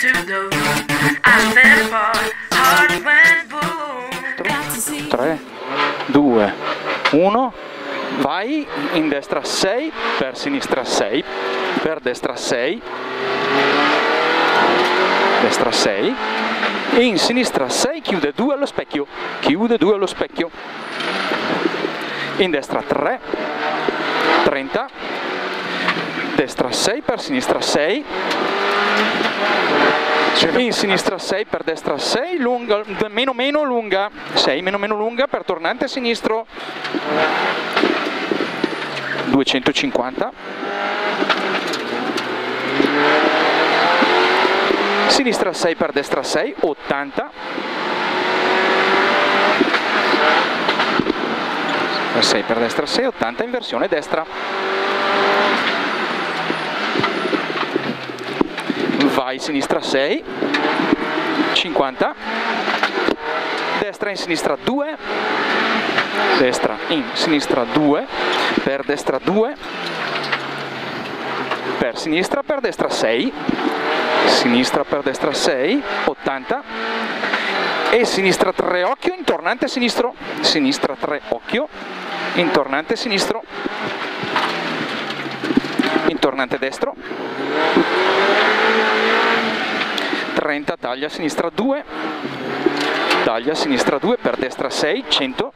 to the room. I fell apart, heart went boom. 3, 2, 1, vai in destra 6, per sinistra 6, per destra 6, destra 6, e in sinistra 6, chiude 2 allo specchio, chiude 2 allo specchio, in destra 3, 30, destra 6, per sinistra 6, in sinistra 6 per destra 6 lunga meno meno lunga 6 meno meno lunga per tornante sinistro. 250 sinistra 6 per destra 6 80 per 6 per destra 6 80 inversione destra vai sinistra 6 50 destra in sinistra 2 destra in sinistra 2 per destra 2 per sinistra per destra 6 sinistra per destra 6 80 e sinistra 3 occhio intornante sinistro sinistra 3 occhio intornante sinistro intornante destro 30 taglia a sinistra 2 taglia a sinistra 2 per destra 6 100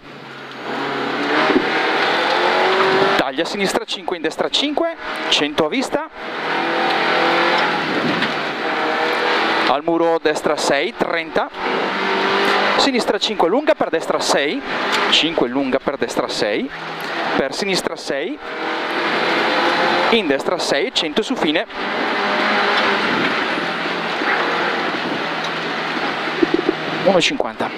taglia a sinistra 5 in destra 5 100 a vista. Al muro destra 6 30 sinistra 5 lunga per destra 6 5 lunga per destra 6 per sinistra 6 in destra 6 100 su fine 1,50